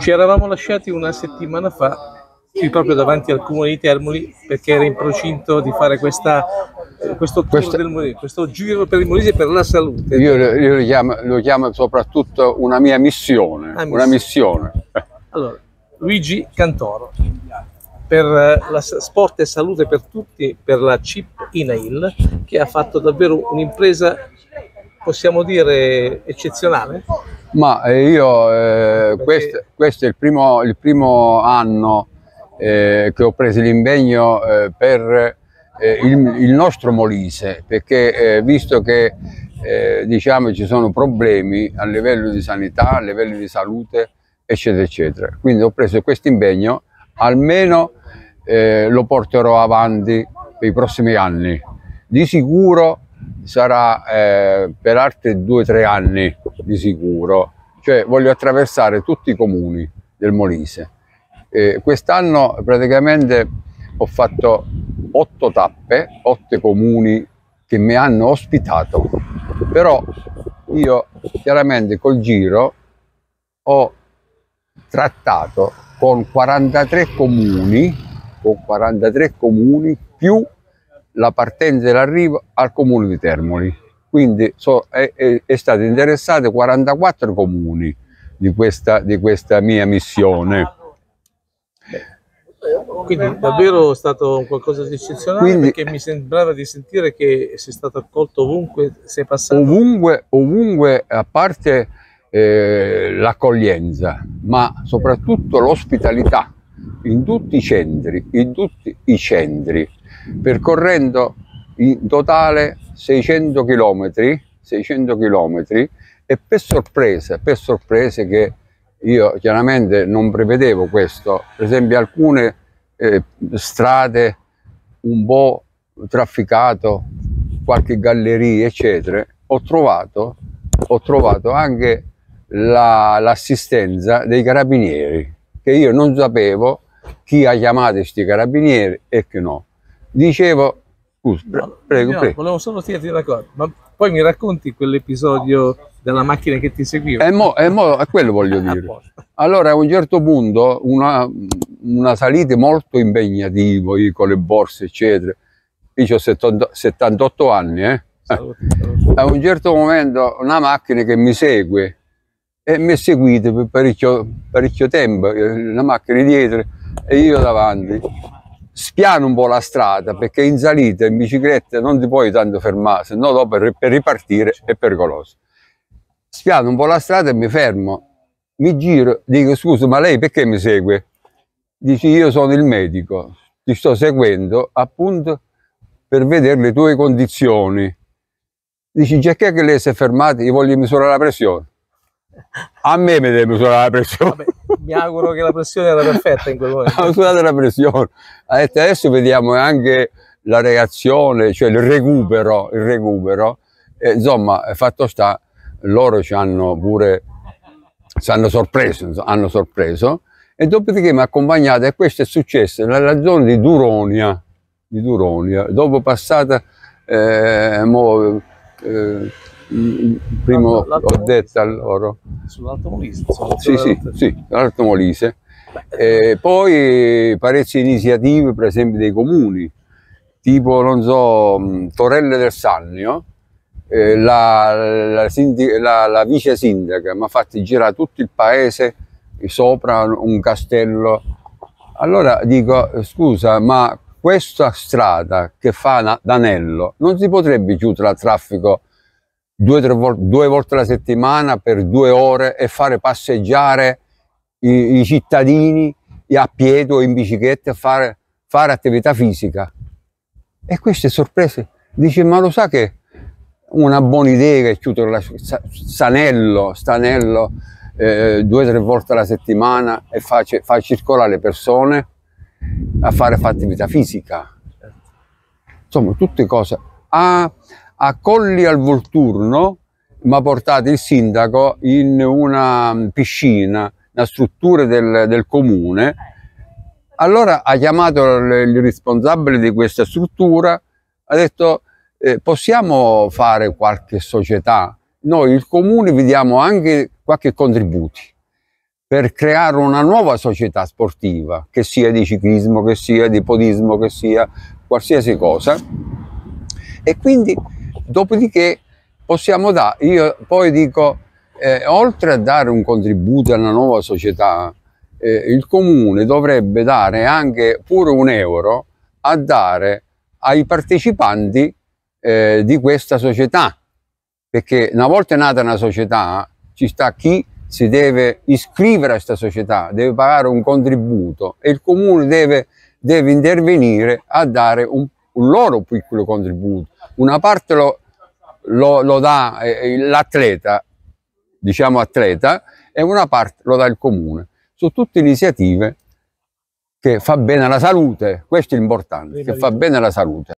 Ci eravamo lasciati una settimana fa qui proprio davanti al comune di Termoli perché era in procinto di fare questa, eh, questo, Questa- del Molise, questo giro per il Molise per la salute. Io, io lo, chiamo, lo chiamo soprattutto una mia missione, Ah, una missione. Allora, Luigi Cantoro per eh, la sport e salute per tutti, per la CIP INAIL, che ha fatto davvero un'impresa, possiamo dire, eccezionale. Ma eh, io, eh, questo, questo è il primo, il primo anno eh, che ho preso l'impegno eh, per eh, il, il nostro Molise, perché eh, visto che diciamo, ci sono problemi a livello di sanità, a livello di salute, eccetera, eccetera. Quindi ho preso questo impegno, almeno lo porterò avanti per i prossimi anni. Di sicuro sarà per altri due o tre anni di sicuro, cioè voglio attraversare tutti i comuni del Molise. Eh, quest'anno praticamente ho fatto otto tappe, otto comuni che mi hanno ospitato, però io chiaramente col giro ho trattato con 43 comuni, con 43 comuni più la partenza e l'arrivo al comune di Termoli. Quindi so- è, è, è stato interessato 44 comuni di questa, di questa mia missione. Quindi davvero è stato qualcosa di eccezionale Quindi- perché mi sembrava di sentire che sei stato accolto ovunque, sei passato. ovunque, ovunque a parte eh, l'accoglienza, ma soprattutto l'ospitalità in tutti i centri, in tutti i centri, percorrendo in totale 600 km, 600 chilometri e per sorpresa, per sorprese che io chiaramente non prevedevo questo, per esempio alcune eh, strade un po' trafficato, qualche galleria, eccetera, ho trovato, ho trovato anche la- l'assistenza dei carabinieri, che io non sapevo chi ha chiamato questi carabinieri e che no. Dicevo, scusa, pre- No, prego, no, prego. Volevo solo una cosa, ma poi mi racconti quell'episodio della macchina che ti seguiva? E mo, e mo- e quello voglio A dire. Allora a un certo punto una, una salita molto impegnativa io con le borse eccetera, io ho 70 78 anni, eh. Saluti, saluti. a un certo momento una macchina che mi segue e mi ha seguito per parecchio, parecchio tempo, eh, una macchina dietro e io davanti. Spiano un po' la strada perché in salita in bicicletta non ti puoi tanto fermare, se no dopo per, ripartire è pericoloso. Spiano un po' la strada e mi fermo, mi giro, dico scusa ma lei perché mi segue? Dici io sono il medico, ti sto seguendo appunto per vedere le tue condizioni. Dici, già che lei si è fermato, io voglio misurare la pressione. A me mi deve misurare la pressione. Vabbè, mi auguro che la pressione era perfetta in quel momento. Ha misurato la pressione. Detto, adesso vediamo anche la reazione, cioè il recupero, il recupero. E, insomma, fatto sta, loro ci hanno pure, ci hanno sorpreso, hanno sorpreso. E dopodiché mi ha accompagnato e questo è successo nella zona di Duronia, di Duronia. Dopo passata, eh, mo, eh, prima L'alto- l'alto ho detto a loro, Sull'Alto Molise. sì, sì, sì, l'Alto Molise. E poi parecchie iniziative, per esempio, dei comuni, tipo, non so, mh, Torelle del Sannio, eh, la, la, la- la vice sindaca mi ha fatto girare tutto il paese sopra un castello. Allora dico, scusa, ma questa strada che fa d'anello non si potrebbe chiudere al traffico due, tre vol- due volte alla settimana per due ore e fare passeggiare i, i cittadini a piedi o in bicicletta a fare, fare attività fisica. E queste sorprese. Dice, ma lo sa che una buona idea che chiudere la sa- Sanello, Stanello eh, due o tre volte alla settimana e fa, fa circolare le persone a fare attività fisica. Insomma, tutte cose. A, a Colli al Volturno mi ha portato il sindaco in una piscina, una struttura del, del comune. Allora ha chiamato il, il responsabile di questa struttura, ha detto eh, possiamo fare qualche società? Noi il comune vi diamo anche qualche contributi per creare una nuova società sportiva, che sia di ciclismo, che sia di podismo, che sia qualsiasi cosa. E quindi, dopodiché, possiamo dare, io poi dico, eh, oltre a dare un contributo alla nuova società, eh, il comune dovrebbe dare anche pure un euro a dare ai partecipanti eh, di questa società, perché una volta nata una società ci sta chi si deve iscrivere a questa società, deve pagare un contributo e il comune deve, deve intervenire a dare un, un, loro piccolo contributo. Una parte lo, lo, lo dà eh, l'atleta, diciamo atleta, e una parte lo dà il comune. Sono tutte iniziative che fa bene alla salute, questo è l'importante, che fa bene alla salute.